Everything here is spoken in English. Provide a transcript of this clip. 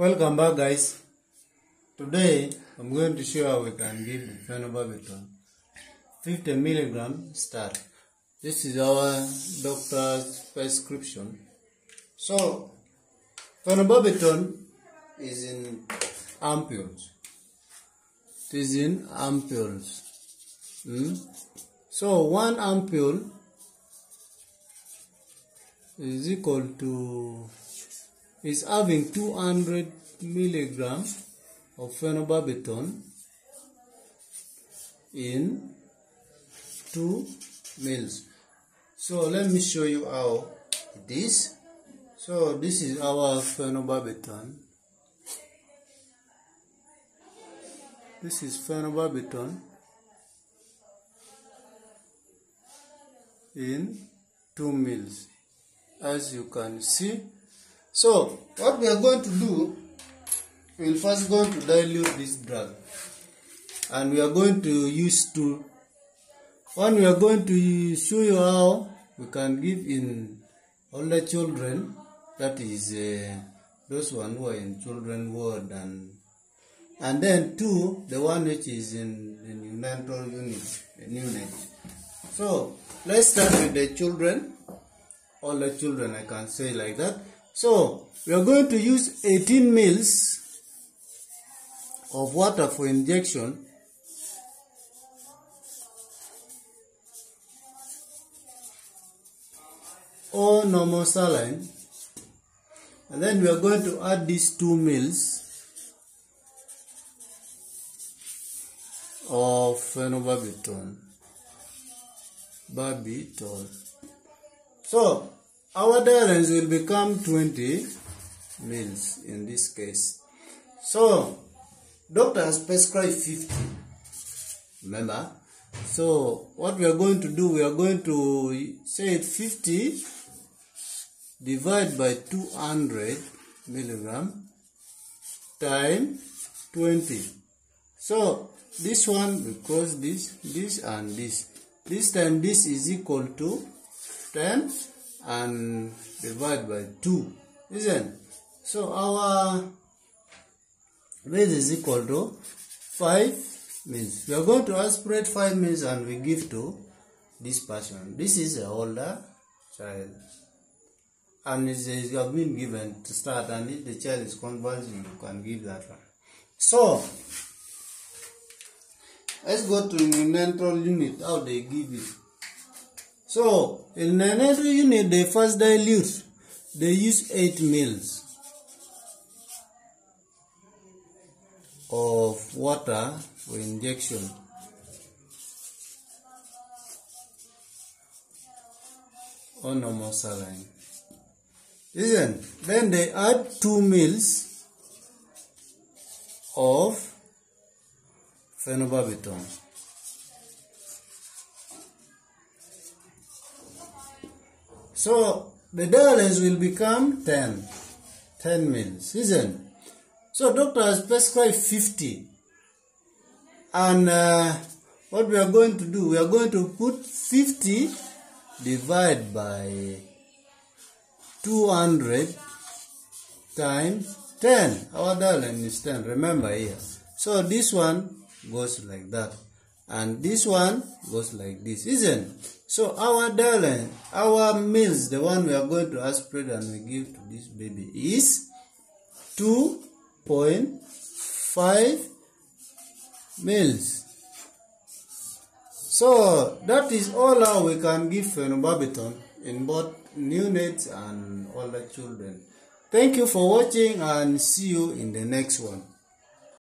Welcome back guys. Today I'm going to show how we can give phenobarbital 50 milligram start. This is our doctor's prescription. So phenobarbital is in ampules. It is in ampules. Hmm? So one ampule is equal to is having 200 milligram of phenobarbital in 2 mils. So let me show you how this. So this is our phenobarbital. This is phenobarbital in 2 mils as you can see so what we are going to do we'll first going to dilute this drug. And we are going to use two one we are going to show you how we can give in older children that is uh, those one who are in children ward and and then two the one which is in the neonatal unit the neonate so let's start with the children all the children I can say like that so we are going to use 18 mils of water for injection. Or normal saline and then we are going to add these 2 mils of phenobarbital barbital so our diluents will become 20 mils in this case. So doctor has prescribed 50. Remember? So what we are going to do, we are going to say it 50 divided by 200 milligram times 20. So this one because this, this and this. This time this is equal to 10 and divide by 2 isn't? So our base is equal to 5 mils we are going to aspirate 5 mils and we give to this person. This is a older child. And it have been given to start and if the child is convulsing you can give that one. So let's go to the neonatal unit how they give it so in another unit, they first dilute. They use 8 mils of water for injection. Oh, or normal saline. Listen, then they add 2 mils of phenobarbital. So the diluents will become 10, 10 mils, isn't So doctor has prescribed 50. And uh, what we are going to do, we are going to put 50 divided by 200 times 10. Our diluent is 10, remember here. So this one goes like that. And this one goes like this, isn't So our darling, our mils, the one we are going to aspirate and we give to this baby is 2.5 mils. So that is all how we can give phenobarbital in both neonates and older children. Thank you for watching and see you in the next one.